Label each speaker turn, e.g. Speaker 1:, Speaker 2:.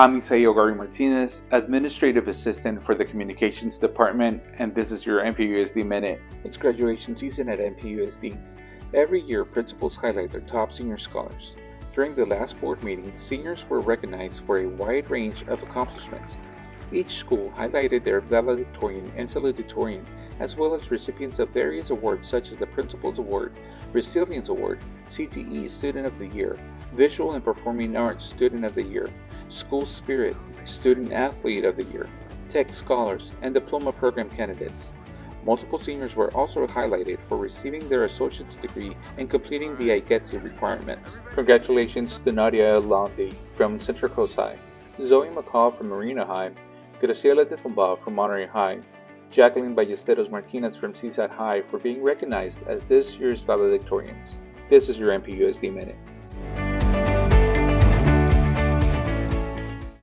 Speaker 1: I'm Isai Ogarrio Martinez, Administrative Assistant for the Communications Department, and this is your MPUSD Minute.
Speaker 2: It's graduation season at MPUSD. Every year, principals highlight their top senior scholars. During the last board meeting, seniors were recognized for a wide range of accomplishments. Each school highlighted their valedictorian and salutatorian, as well as recipients of various awards such as the Principal's Award, Resilience Award, CTE Student of the Year, Visual and Performing Arts Student of the Year, School Spirit, Student Athlete of the Year, Tech Scholars, and Diploma Program candidates. Multiple seniors were also highlighted for receiving their associate's degree and completing the IGETC requirements.
Speaker 1: Congratulations to Nadia El Lawendy from Central Coast High, Zoe McCall from Marina High, Graciela Diffenbaug from Monterey High, Jacqueline Ballesteros Martinez from Seaside High for being recognized as this year's valedictorians. This is your MPUSD Minute.